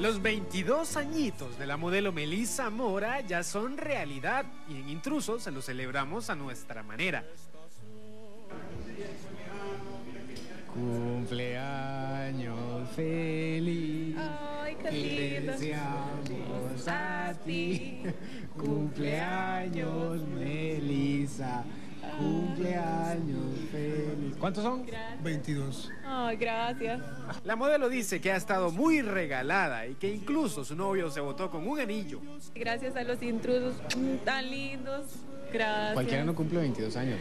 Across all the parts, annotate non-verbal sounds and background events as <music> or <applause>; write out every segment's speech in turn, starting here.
Los 22 añitos de la modelo Melissa Mora ya son realidad y en Intrusos se lo celebramos a nuestra manera. Cumpleaños feliz. Ay, qué Te lindo. deseamos a ti. Cumpleaños, Melissa. Cumpleaños feliz. ¿Cuántos son? 22. Ay, gracias. La modelo dice que ha estado muy regalada y que incluso su novio se votó con un anillo. Gracias a los intrusos mm, tan lindos. Gracias. Cualquiera no cumple 22 años.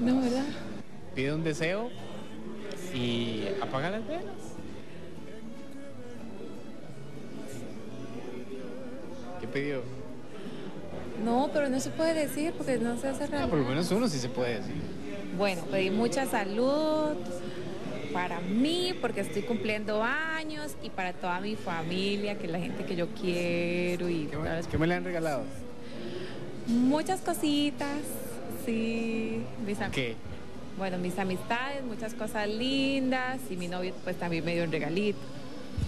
No, ¿verdad? Pide un deseo y apaga las velas. ¿Qué pidió? No, pero no se puede decir porque no se hace Ah, real. por lo menos uno sí se puede decir. Bueno, pedí mucha salud para mí porque estoy cumpliendo años y para toda mi familia, que es la gente que yo quiero y ¿Qué me, qué me le han regalado? muchas cositas. Sí, mis ¿Qué? Bueno, mis amistades, muchas cosas lindas y mi novio pues también me dio un regalito.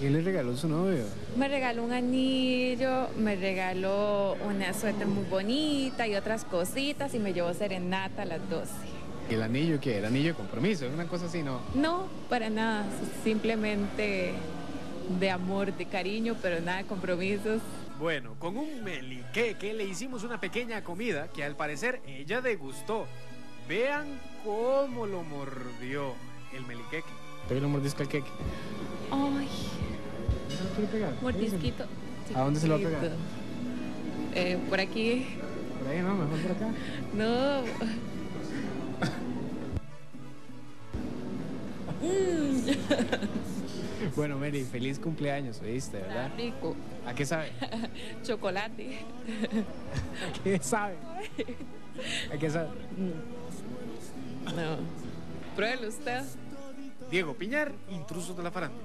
¿Qué le regaló su novio? Me regaló un anillo, me regaló una suéter muy bonita y otras cositas y me llevó serenata a las 12. ¿Y el anillo qué? ¿El anillo de compromiso? Una cosa así, ¿no? No, para nada, simplemente de amor, de cariño, pero nada de compromisos. Bueno, con un meliqueque le hicimos una pequeña comida que al parecer ella degustó. Vean cómo lo mordió el meliqueque. Pero lo mordisco al queque. Ay, ¿No se lo quiere pegar? mordisquito. ¿A dónde se lo va a pegar? Eh, por aquí. Por ahí, no, mejor por acá. No. <laughs> Bueno, Mary, feliz cumpleaños, oíste, ¿verdad? Está rico. ¿A qué sabe? <laughs> Chocolate. <laughs> ¿A qué sabe? ¿A qué sabe? No. Pruébelo usted. Diego Piñar, intrusos de la farándula.